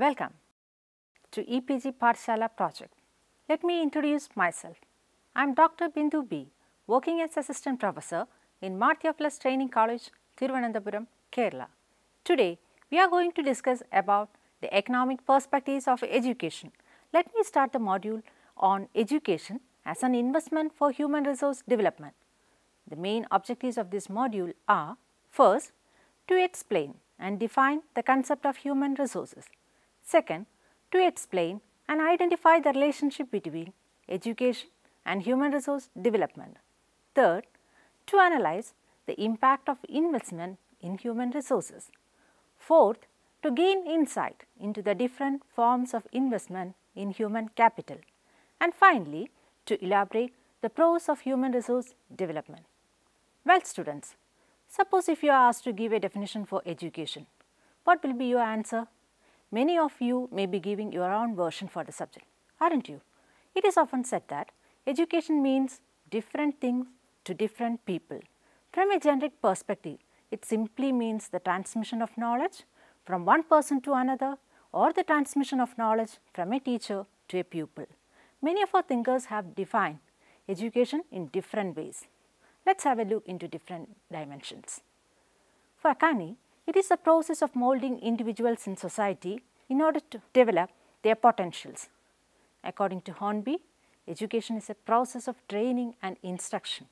Welcome to EPG Pathshala project. Let me introduce myself. I am Dr. Bindu B, working as Assistant Professor in Mar Theophilus Training College, Thiruvananthapuram, Kerala. Today, we are going to discuss about the economic perspectives of education. Let me start the module on education as an investment for human resource development. The main objectives of this module are first, to explain and define the concept of human resources. Second, to explain and identify the relationship between education and human resource development. Third, to analyze the impact of investment in human resources. Fourth, to gain insight into the different forms of investment in human capital. And finally, to elaborate the pros of human resource development. Well students, suppose if you are asked to give a definition for education, what will be your answer? Many of you may be giving your own version for the subject, aren't you? It is often said that education means different things to different people. From a generic perspective, it simply means the transmission of knowledge from one person to another or the transmission of knowledge from a teacher to a pupil. Many of our thinkers have defined education in different ways. Let's have a look into different dimensions. For Akani, it is a process of molding individuals in society in order to develop their potentials. According to Hornby, education is a process of training and instruction,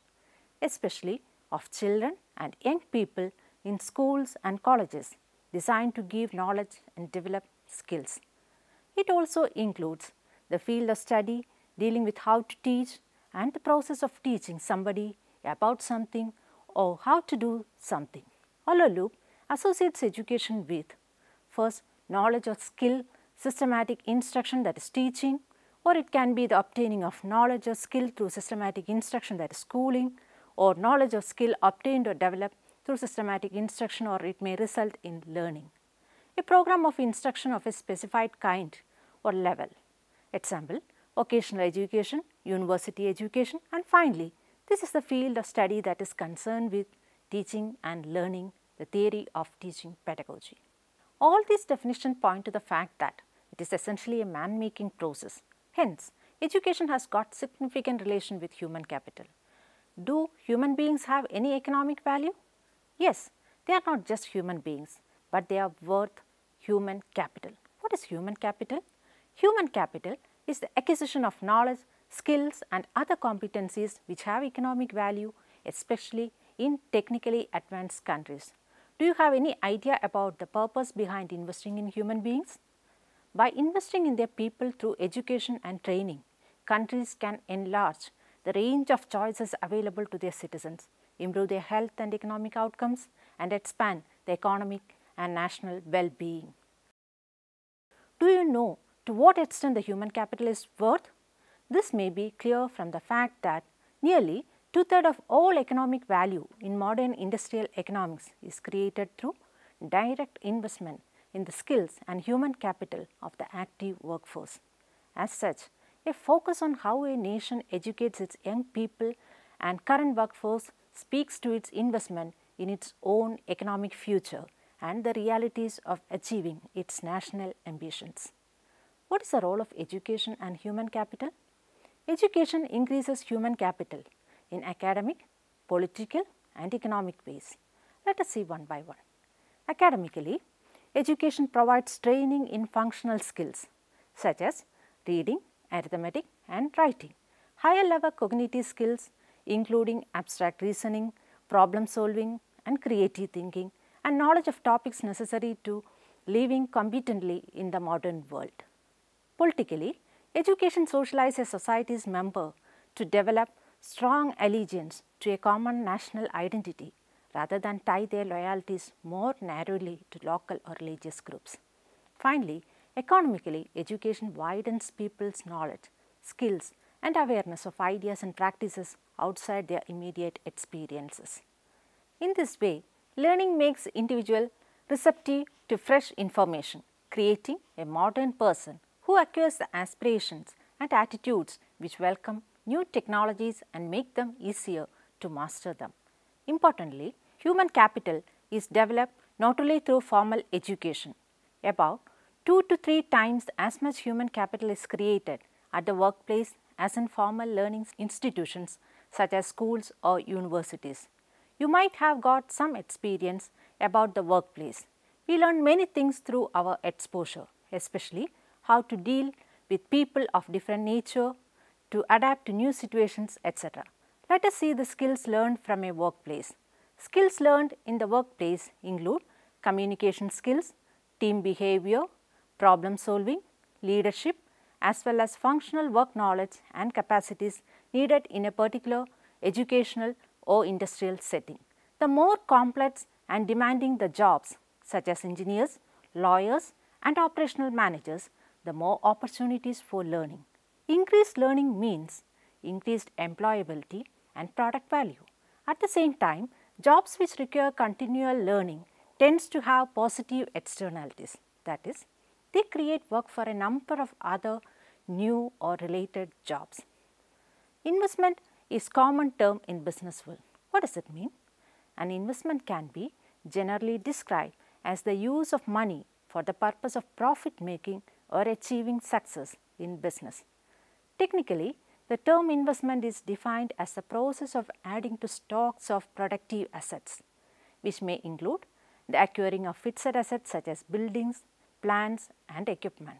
especially of children and young people in schools and colleges designed to give knowledge and develop skills. It also includes the field of study dealing with how to teach and the process of teaching somebody about something or how to do something. Ololube associates education with first knowledge or skill, systematic instruction that is teaching or it can be the obtaining of knowledge or skill through systematic instruction that is schooling or knowledge or skill obtained or developed through systematic instruction or it may result in learning. A program of instruction of a specified kind or level. Example, vocational education, university education and finally, this is the field of study that is concerned with teaching and learning, the theory of teaching pedagogy. All these definitions point to the fact that it is essentially a man-making process. Hence, education has got significant relation with human capital. Do human beings have any economic value? Yes, they are not just human beings, but they are worth human capital. What is human capital? Human capital is the acquisition of knowledge, skills and other competencies which have economic value, especially in technically advanced countries. Do you have any idea about the purpose behind investing in human beings? By investing in their people through education and training, countries can enlarge the range of choices available to their citizens, improve their health and economic outcomes, and expand the economic and national well-being. Do you know to what extent the human capital is worth? This may be clear from the fact that nearly two-thirds of all economic value in modern industrial economics is created through direct investment in the skills and human capital of the active workforce. As such, a focus on how a nation educates its young people and current workforce speaks to its investment in its own economic future and the realities of achieving its national ambitions. What is the role of education and human capital? Education increases human capital in academic, political and economic ways. Let us see one by one. Academically, education provides training in functional skills such as reading, arithmetic and writing. Higher level cognitive skills including abstract reasoning, problem solving and creative thinking and knowledge of topics necessary to living competently in the modern world. Politically, education socializes society's member to develop strong allegiance to a common national identity rather than tie their loyalties more narrowly to local or religious groups. Finally, economically, education widens people's knowledge, skills and awareness of ideas and practices outside their immediate experiences. In this way, learning makes individual receptive to fresh information, creating a modern person who acquires the aspirations and attitudes which welcome new technologies and make them easier to master them. Importantly, human capital is developed not only through formal education. About two to three times as much human capital is created at the workplace as in formal learning institutions such as schools or universities. You might have got some experience about the workplace. We learn many things through our exposure, especially how to deal with people of different nature, to adapt to new situations, etc. Let us see the skills learned from a workplace. Skills learned in the workplace include communication skills, team behavior, problem solving, leadership as well as functional work knowledge and capacities needed in a particular educational or industrial setting. The more complex and demanding the jobs such as engineers, lawyers and operational managers, the more opportunities for learning. Increased learning means increased employability and product value. At the same time, jobs which require continual learning tends to have positive externalities. That is, they create work for a number of other new or related jobs. Investment is common term in business world. What does it mean? An investment can be generally described as the use of money for the purpose of profit making or achieving success in business. Technically, the term investment is defined as the process of adding to stocks of productive assets, which may include the acquiring of fixed assets such as buildings, plants and equipment.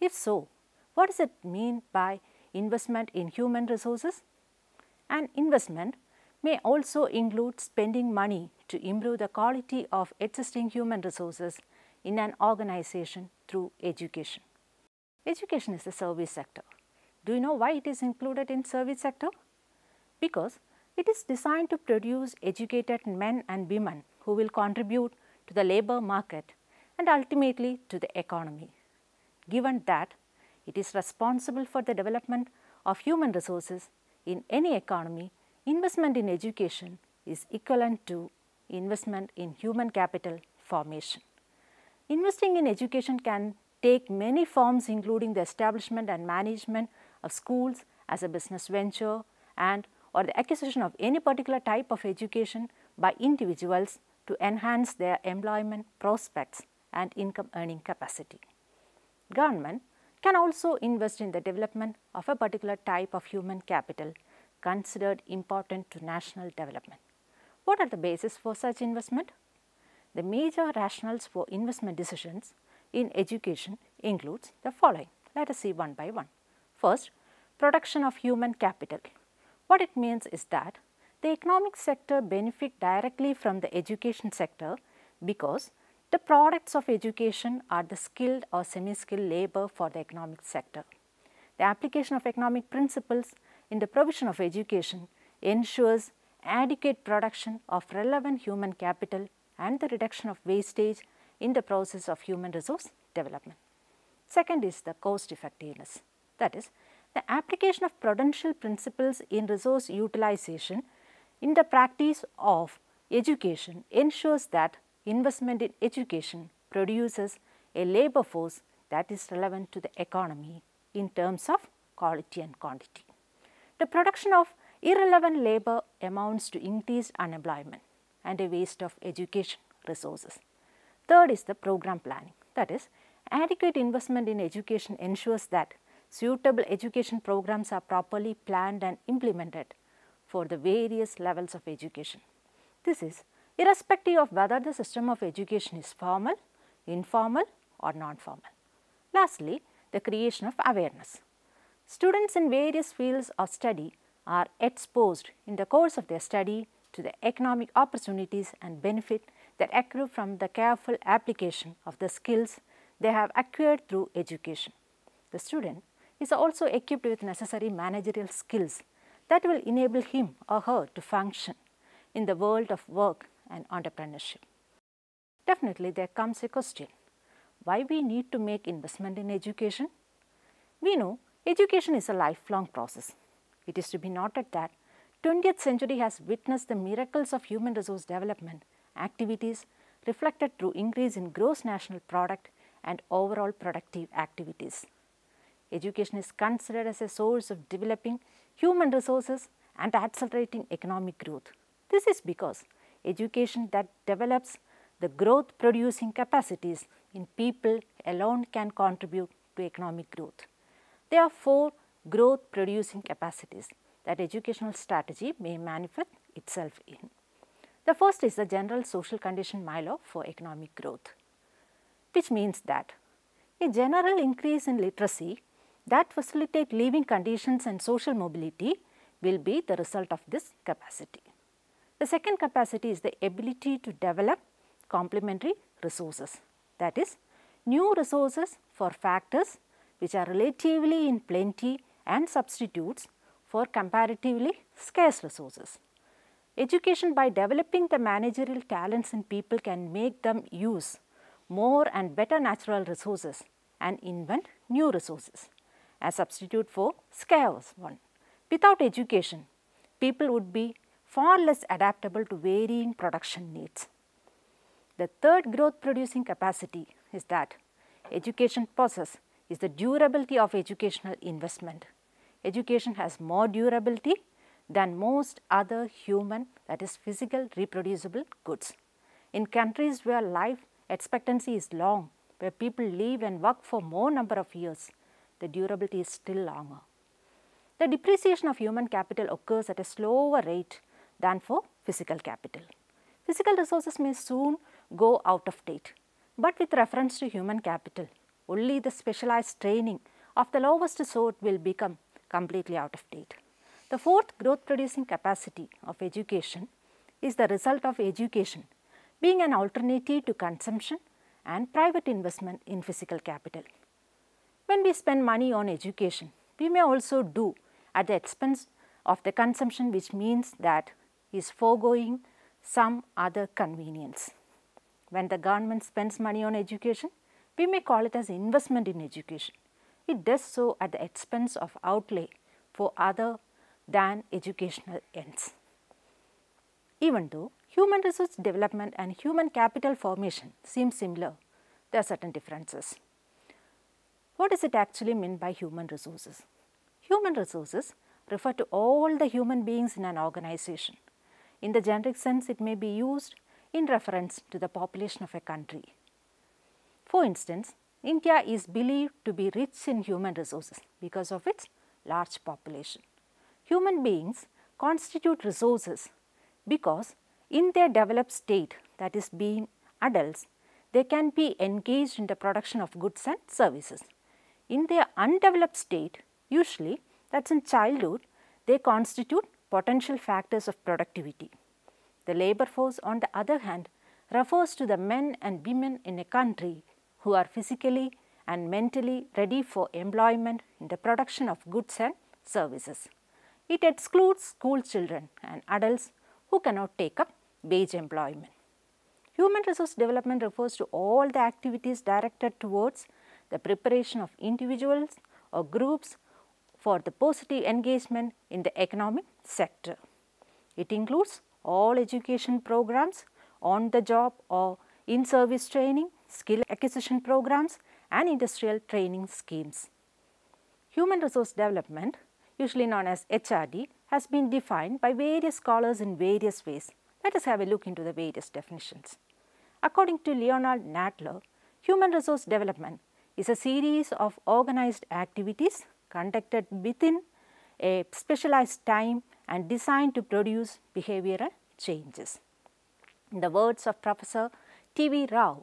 If so, what does it mean by investment in human resources? An investment may also include spending money to improve the quality of existing human resources in an organization through education. Education is a service sector. Do you know why it is included in service sector? Because it is designed to produce educated men and women who will contribute to the labor market and ultimately to the economy. Given that it is responsible for the development of human resources in any economy, investment in education is equivalent to investment in human capital formation. Investing in education can take many forms including the establishment and management of schools as a business venture and or the acquisition of any particular type of education by individuals to enhance their employment prospects and income earning capacity. Government can also invest in the development of a particular type of human capital considered important to national development. What are the basis for such investment? The major rationales for investment decisions in education includes the following. Let us see one by one. First, production of human capital. What it means is that the economic sector benefit directly from the education sector because the products of education are the skilled or semi-skilled labor for the economic sector. The application of economic principles in the provision of education ensures adequate production of relevant human capital and the reduction of wastage in the process of human resource development. Second is the cost effectiveness. That is, the application of prudential principles in resource utilization in the practice of education ensures that investment in education produces a labor force that is relevant to the economy in terms of quality and quantity. The production of irrelevant labor amounts to increased unemployment and a waste of education resources. Third is the program planning. That is, adequate investment in education ensures that suitable education programs are properly planned and implemented for the various levels of education. This is irrespective of whether the system of education is formal, informal or non-formal. Lastly, the creation of awareness. Students in various fields of study are exposed in the course of their study to the economic opportunities and benefit that accrue from the careful application of the skills they have acquired through education. The student is also equipped with necessary managerial skills that will enable him or her to function in the world of work and entrepreneurship. Definitely there comes a question, why we need to make investment in education? We know education is a lifelong process. It is to be noted that 20th century has witnessed the miracles of human resource development activities reflected through increase in gross national product and overall productive activities. Education is considered as a source of developing human resources and accelerating economic growth. This is because education that develops the growth producing capacities in people alone can contribute to economic growth. There are four growth producing capacities that educational strategy may manifest itself in. The first is the general social condition milieu for economic growth, which means that a general increase in literacy that facilitate living conditions and social mobility will be the result of this capacity. The second capacity is the ability to develop complementary resources that is new resources for factors which are relatively in plenty and substitutes for comparatively scarce resources. Education by developing the managerial talents in people can make them use more and better natural resources and invent new resources as substitute for scarce one. Without education, people would be far less adaptable to varying production needs. The third growth producing capacity is that education process is the durability of educational investment. Education has more durability than most other human that is physical reproducible goods. In countries where life expectancy is long, where people live and work for more number of years, the durability is still longer. The depreciation of human capital occurs at a slower rate than for physical capital. Physical resources may soon go out of date, but with reference to human capital, only the specialized training of the lowest sort will become completely out of date. The fourth growth producing capacity of education is the result of education being an alternative to consumption and private investment in physical capital. When we spend money on education, we may also do at the expense of the consumption which means that is foregoing some other convenience. When the government spends money on education, we may call it as investment in education. It does so at the expense of outlay for other than educational ends. Even though human resource development and human capital formation seem similar, there are certain differences. What does it actually mean by human resources? Human resources refer to all the human beings in an organization. In the generic sense, it may be used in reference to the population of a country. For instance, India is believed to be rich in human resources because of its large population. Human beings constitute resources because in their developed state that is being adults, they can be engaged in the production of goods and services. In their undeveloped state, usually that is in childhood, they constitute potential factors of productivity. The labor force on the other hand refers to the men and women in a country who are physically and mentally ready for employment in the production of goods and services. It excludes school children and adults who cannot take up wage employment. Human resource development refers to all the activities directed towards the preparation of individuals or groups for the positive engagement in the economic sector. It includes all education programs, on the job or in service training, skill acquisition programs and industrial training schemes. Human resource development, usually known as HRD, has been defined by various scholars in various ways. Let us have a look into the various definitions. According to Leonard Nadler, human resource development is a series of organized activities conducted within a specialized time and designed to produce behavioral changes. In the words of Professor T.V. Rao,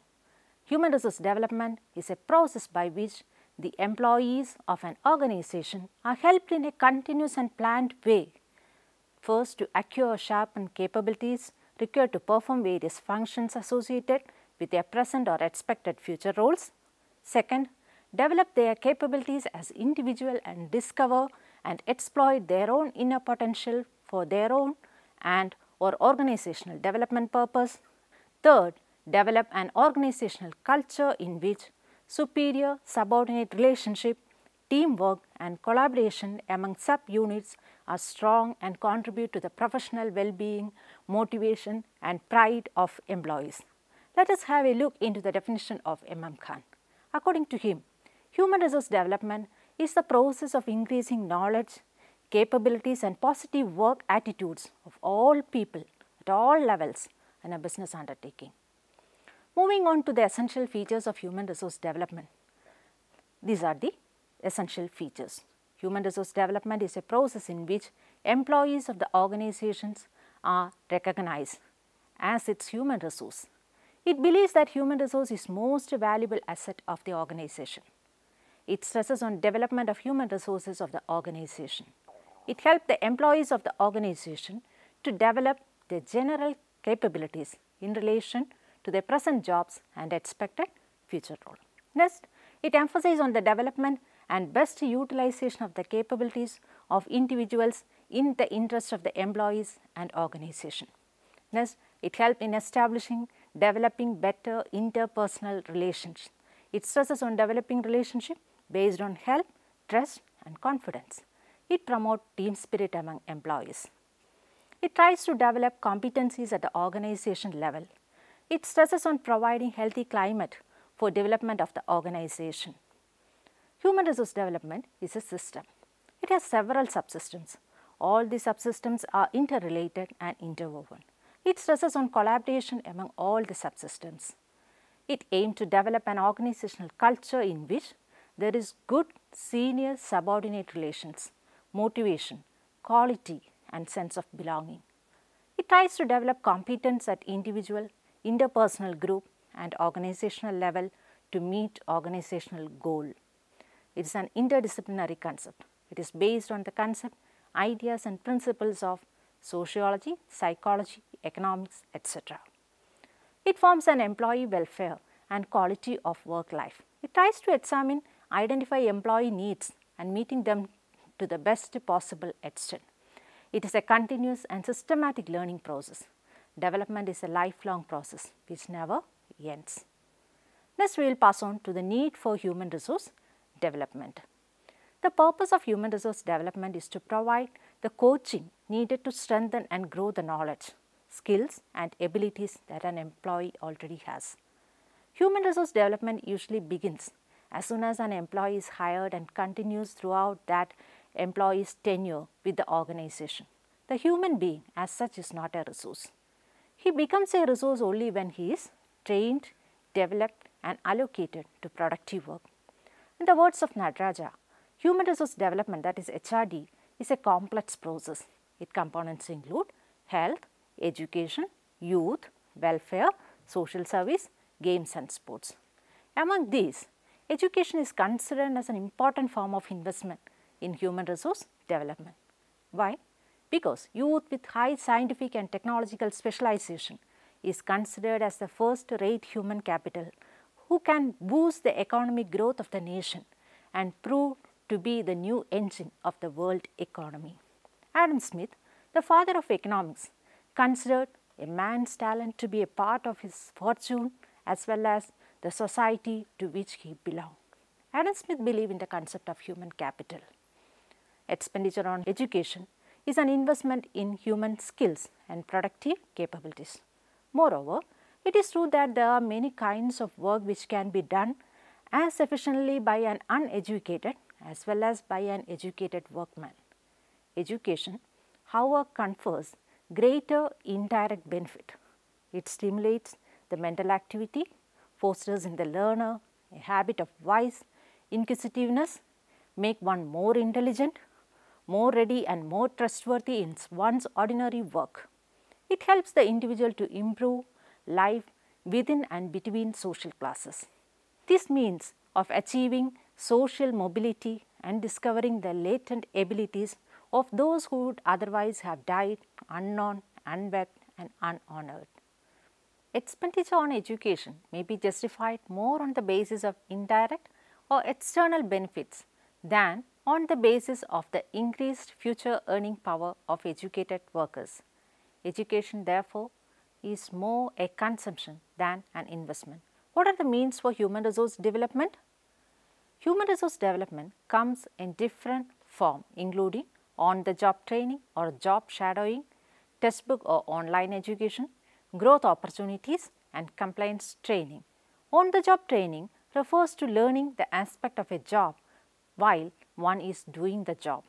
human resource development is a process by which the employees of an organization are helped in a continuous and planned way. First, to acquire sharpened capabilities required to perform various functions associated with their present or expected future roles. Second, develop their capabilities as individual and discover and exploit their own inner potential for their own and or organizational development purpose. Third, develop an organizational culture in which superior subordinate relationship, teamwork and collaboration among subunits are strong and contribute to the professional well-being, motivation and pride of employees. Let us have a look into the definition of M.M. Khan. According to him, human resource development is the process of increasing knowledge, capabilities and positive work attitudes of all people at all levels in a business undertaking. Moving on to the essential features of human resource development. These are the essential features. Human resource development is a process in which employees of the organizations are recognized as its human resource. It believes that human resource is most valuable asset of the organization. It stresses on development of human resources of the organization. It helps the employees of the organization to develop their general capabilities in relation to their present jobs and expected future role. Next, it emphasizes on the development and best utilization of the capabilities of individuals in the interest of the employees and organization. Next, it helps in establishing, developing better interpersonal relations. It stresses on developing relationship based on help, trust and confidence. It promotes team spirit among employees. It tries to develop competencies at the organization level. It stresses on providing healthy climate for development of the organization. Human resource development is a system. It has several subsystems. All the subsystems are interrelated and interwoven. It stresses on collaboration among all the subsystems. It aims to develop an organizational culture in which there is good senior subordinate relations, motivation, quality and sense of belonging. It tries to develop competence at individual, interpersonal group and organizational level to meet organizational goal. It is an interdisciplinary concept. It is based on the concept, ideas and principles of sociology, psychology, economics, etc. It forms an employee welfare and quality of work life. It tries to examine, identify employee needs and meeting them to the best possible extent. It is a continuous and systematic learning process. Development is a lifelong process which never ends. Next, we will pass on to the need for human resource development. The purpose of human resource development is to provide the coaching needed to strengthen and grow the knowledge, skills and abilities that an employee already has. Human resource development usually begins as soon as an employee is hired and continues throughout that employee's tenure with the organization. The human being as such is not a resource. He becomes a resource only when he is trained, developed and allocated to productive work. In the words of Nataraja, human resource development that is HRD is a complex process. Its components include health, education, youth, welfare, social service, games and sports. Among these, education is considered as an important form of investment in human resource development. Why? Because youth with high scientific and technological specialization is considered as the first rate human capital who can boost the economic growth of the nation and prove to be the new engine of the world economy. Adam Smith, the father of economics, considered a man's talent to be a part of his fortune as well as the society to which he belonged. Adam Smith believed in the concept of human capital. Expenditure on education is an investment in human skills and productive capabilities. Moreover, it is true that there are many kinds of work which can be done as efficiently by an uneducated as well as by an educated workman. Education, however, confers greater indirect benefit. It stimulates the mental activity, fosters in the learner a habit of wise inquisitiveness, make one more intelligent, more ready and more trustworthy in one's ordinary work. It helps the individual to improve life within and between social classes. This means of achieving social mobility and discovering the latent abilities of those who would otherwise have died unknown, unwept and unhonored. Expenditure on education may be justified more on the basis of indirect or external benefits than on the basis of the increased future earning power of educated workers. Education therefore is more a consumption than an investment. What are the means for human resource development? Human resource development comes in different form including on the job training or job shadowing, textbook or online education, growth opportunities and compliance training. On the job training refers to learning the aspect of a job while one is doing the job.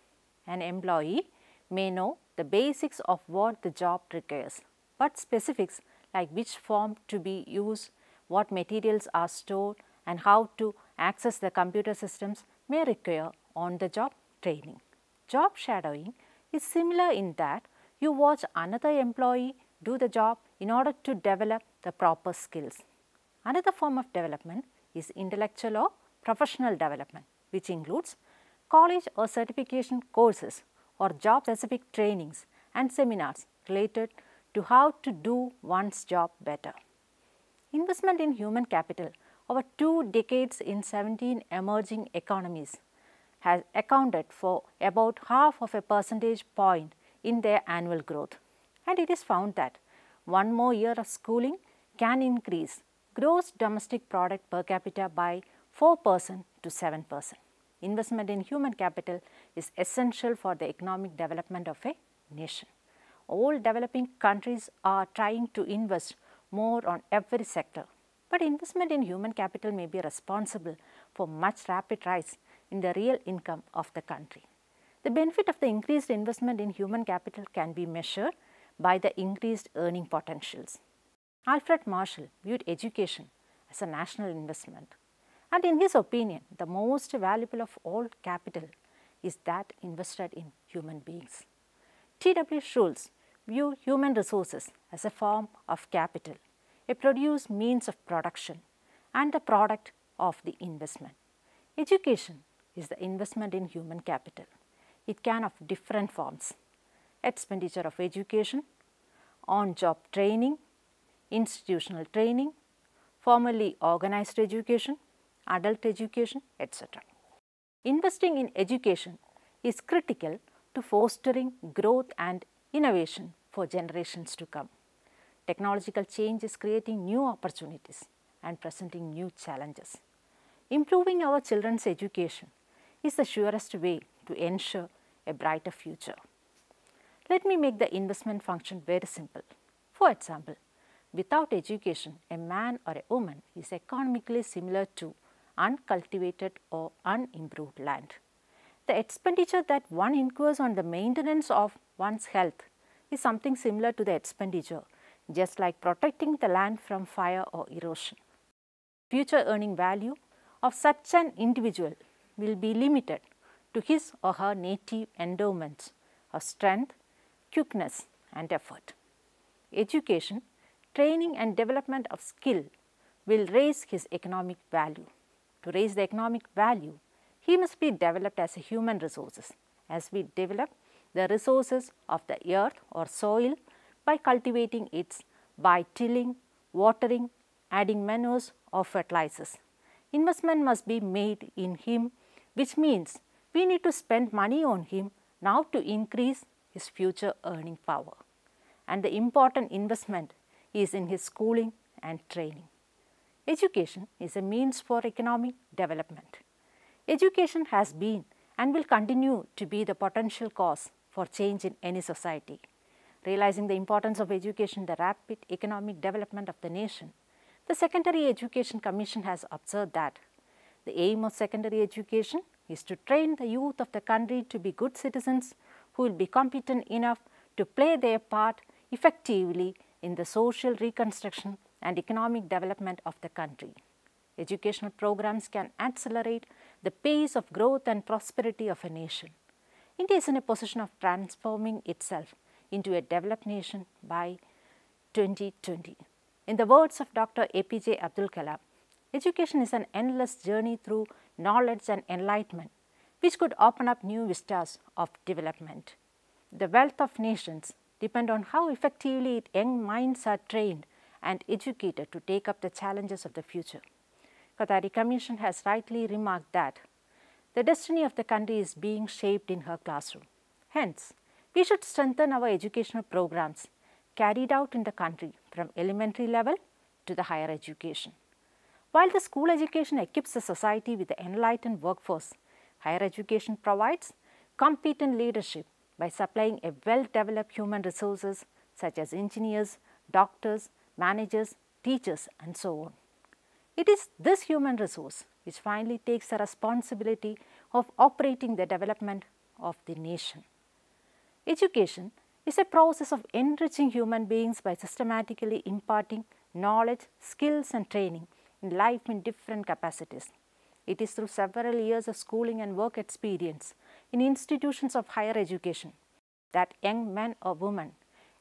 An employee may know the basics of what the job requires, but specifics like which form to be used what materials are stored and how to access the computer systems may require on-the-job training. Job shadowing is similar in that you watch another employee do the job in order to develop the proper skills. Another form of development is intellectual or professional development which includes college or certification courses or job specific trainings and seminars related to how to do one's job better. Investment in human capital over two decades in 17 emerging economies has accounted for about half of a percentage point in their annual growth. And it is found that one more year of schooling can increase gross domestic product per capita by 4 percent to 7 percent. Investment in human capital is essential for the economic development of a nation. All developing countries are trying to invest more on every sector, but investment in human capital may be responsible for much rapid rise in the real income of the country. The benefit of the increased investment in human capital can be measured by the increased earning potentials. Alfred Marshall viewed education as a national investment and in his opinion, the most valuable of all capital is that invested in human beings. T.W. Schultz viewed human resources as a form of capital, a produce means of production and the product of the investment. Education is the investment in human capital. It can of different forms, expenditure of education, on-job training, institutional training, formally organized education, adult education, etc. Investing in education is critical to fostering growth and innovation for generations to come. Technological change is creating new opportunities and presenting new challenges. Improving our children's education is the surest way to ensure a brighter future. Let me make the investment function very simple. For example, without education, a man or a woman is economically similar to uncultivated or unimproved land. The expenditure that one incurs on the maintenance of one's health is something similar to the expenditure just like protecting the land from fire or erosion. Future earning value of such an individual will be limited to his or her native endowments of strength, quickness and effort. Education, training and development of skill will raise his economic value. To raise the economic value, he must be developed as a human resources as we develop the resources of the earth or soil by cultivating it by tilling, watering, adding manures or fertilizers. Investment must be made in him which means we need to spend money on him now to increase his future earning power. And the important investment is in his schooling and training. Education is a means for economic development. Education has been and will continue to be the potential cause for change in any society. Realizing the importance of education the rapid economic development of the nation, the Secondary Education Commission has observed that the aim of secondary education is to train the youth of the country to be good citizens who will be competent enough to play their part effectively in the social reconstruction and economic development of the country. Educational programs can accelerate the pace of growth and prosperity of a nation. India is in a position of transforming itself into a developed nation by 2020. In the words of Dr. APJ Abdul Kalam, education is an endless journey through knowledge and enlightenment which could open up new vistas of development. The wealth of nations depend on how effectively young minds are trained and educated to take up the challenges of the future. Kothari Commission has rightly remarked that the destiny of the country is being shaped in her classroom. Hence, we should strengthen our educational programs carried out in the country from elementary level to the higher education. While the school education equips the society with the enlightened workforce, higher education provides competent leadership by supplying a well-developed human resources such as engineers, doctors, managers, teachers and so on. It is this human resource which finally takes the responsibility of operating the development of the nation. Education is a process of enriching human beings by systematically imparting knowledge, skills and training in life in different capacities. It is through several years of schooling and work experience in institutions of higher education that young man or woman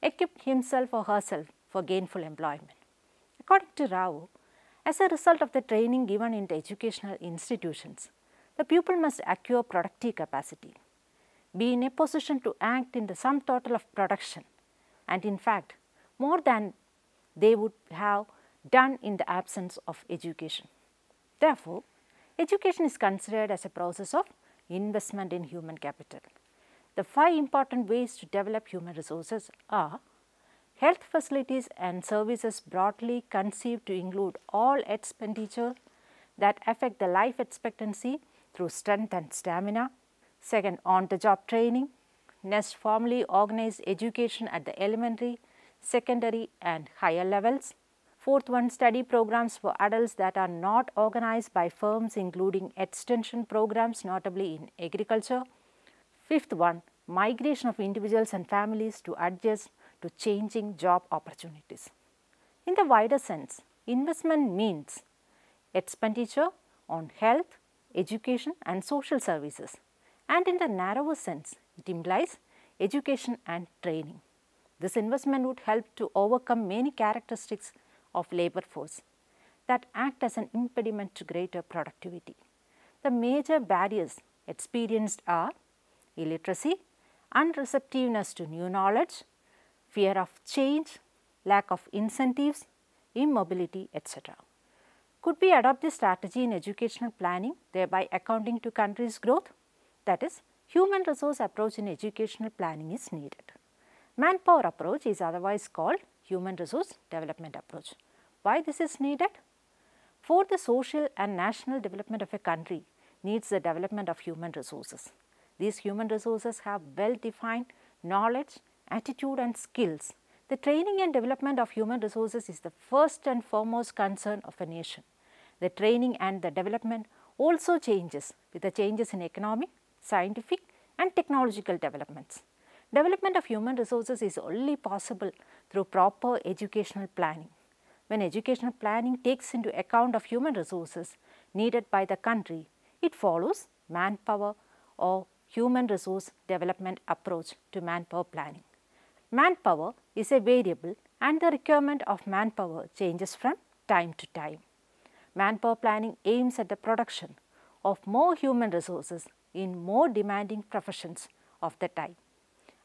equip himself or herself for gainful employment. According to Rao, as a result of the training given in the educational institutions, the pupil must acquire productive capacity, be in a position to act in the sum total of production and in fact more than they would have done in the absence of education. Therefore, education is considered as a process of investment in human capital. The five important ways to develop human resources are health facilities and services broadly conceived to include all expenditure that affect the life expectancy through strength and stamina. Second, on the job training. Next, formally organized education at the elementary, secondary and higher levels. Fourth one, study programs for adults that are not organized by firms including extension programs notably in agriculture. Fifth one, migration of individuals and families to adjust to changing job opportunities. In the wider sense, investment means expenditure on health, education and social services and in the narrower sense, it implies education and training. This investment would help to overcome many characteristics of labor force that act as an impediment to greater productivity. The major barriers experienced are illiteracy, unreceptiveness to new knowledge, fear of change, lack of incentives, immobility, etc. Could we adopt this strategy in educational planning, thereby accounting to country's growth? That is, human resource approach in educational planning is needed. Manpower approach is otherwise called human resource development approach. Why this is needed? For the social and national development of a country needs the development of human resources. These human resources have well defined knowledge, attitude and skills. The training and development of human resources is the first and foremost concern of a nation. The training and the development also changes with the changes in economic, scientific and technological developments. Development of human resources is only possible through proper educational planning. When educational planning takes into account of human resources needed by the country, it follows manpower or human resource development approach to manpower planning. Manpower is a variable and the requirement of manpower changes from time to time. Manpower planning aims at the production of more human resources in more demanding professions of the time.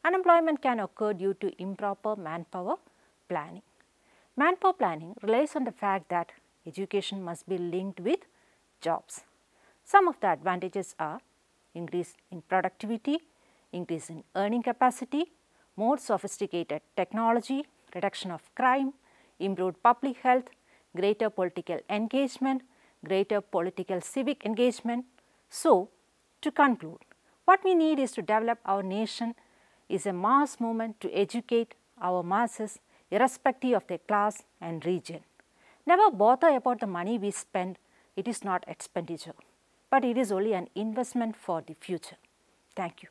Unemployment can occur due to improper manpower planning. Manpower planning relies on the fact that education must be linked with jobs. Some of the advantages are increase in productivity, increase in earning capacity, more sophisticated technology, reduction of crime, improved public health, greater political engagement, greater political civic engagement. So, to conclude, what we need is to develop our nation is a mass movement to educate our masses irrespective of their class and region. Never bother about the money we spend, it is not expenditure, but it is only an investment for the future. Thank you.